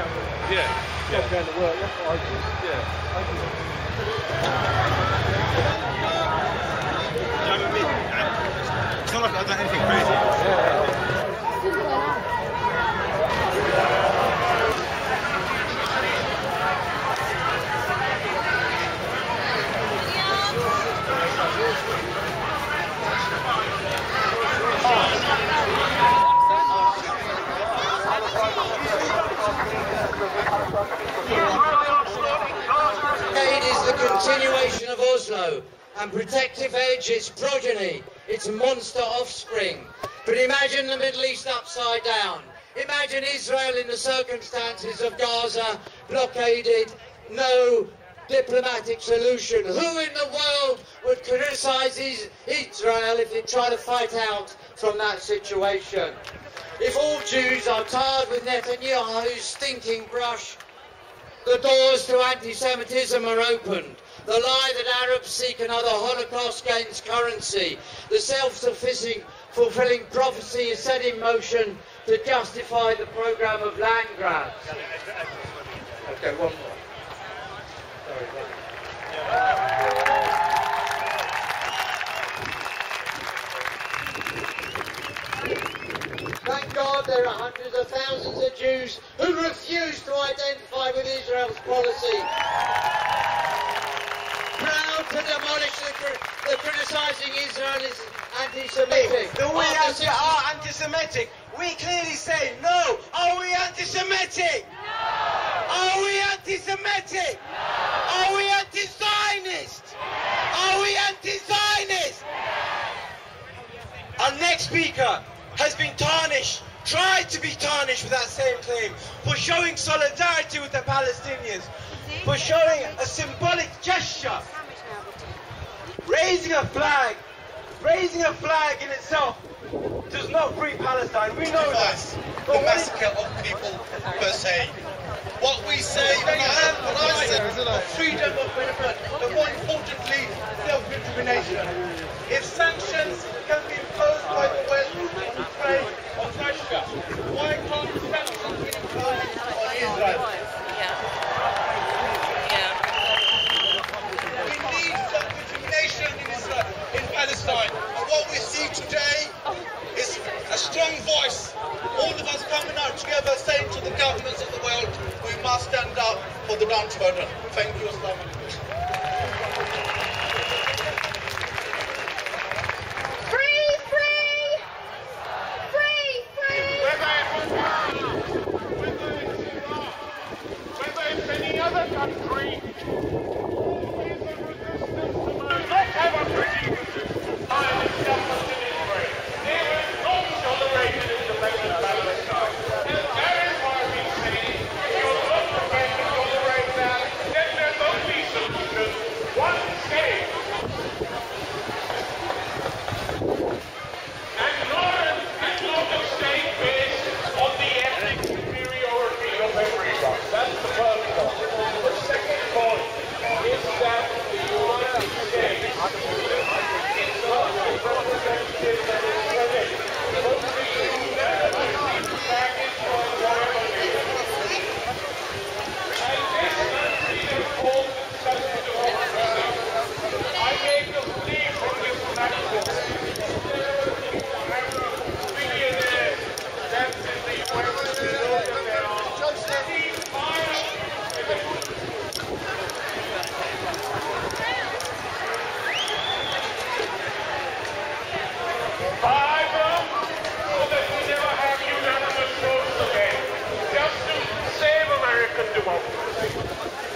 it, now stand up and Yeah. stop going to work. That's what I do. Yeah. I do. You know what I mean? And It's not like I've done anything crazy. Aid is the continuation of Oslo and Protective Edge its progeny, its monster offspring. But imagine the Middle East upside down. Imagine Israel in the circumstances of Gaza, blockaded, no diplomatic solution. Who in the world would criticize Israel if it tried to fight out from that situation? If all Jews are tired with Netanyahu's stinking brush, the doors to anti-Semitism are opened. The lie that Arabs seek another Holocaust gains currency. The self-sufficing, fulfilling prophecy is set in motion to justify the program of land grabs. Okay, one more. Thank God there are hundreds of thousands of Jews who refuse to identify with Israel's policy. Proud to demolish uh, the, the criticizing Israel is anti-Semitic. The we After anti- are anti-Semitic. We clearly say no. Are we anti-Semitic? No. Are we anti-Semitic? Are we anti-Zionist? Yes. Are we anti-Zionist? Our next speaker has been tarnished, tried to be tarnished with that same claim, for showing solidarity with the Palestinians, for showing a symbolic gesture, raising a flag, raising a flag in itself does not free Palestine. We know that. the what massacre of people per se. What we say, when I, say freedom of movement, but more importantly, self-determination. If sanctions can be imposed by the West on Ukraine together saying to the governments of the world, we must stand up for the downtrodden. Thank you, Assalamu can do well.